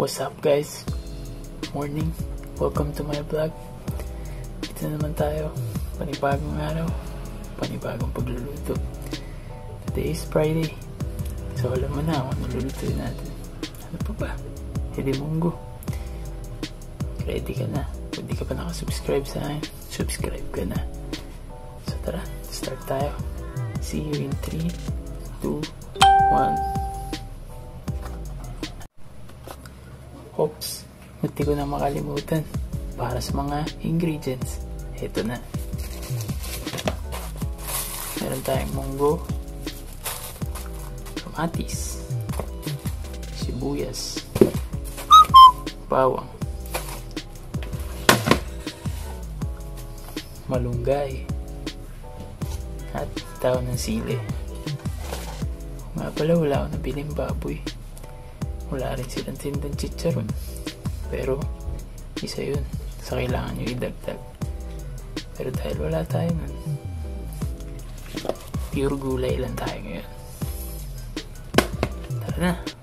What's up guys? Morning. Welcome to my vlog. Ito na naman tayo. Panibagong araw. Panibagong pagluluto. Today is Friday. So alam mo na kung ano lulutuin natin. Ano pa ba? Hindi munggo. Ready ka na. Kung di ka pa nakasubscribe sa akin, subscribe ka na. So tara, start tayo. See you in 3, 2, 1. Oops, buti ko na makalimutan. Para sa mga ingredients, ito na. Meron tayong munggo, kamatis, sibuyas, bawang, malunggay, at tao ng sili. Nga pala wala ako nabiling baboy. Wala rin silang tindang chicharon. Pero, isa yun. Sa kailangan nyo idagdag. Pero dahil wala tayo nun, pure gulay lang tayo ngayon. Tara na!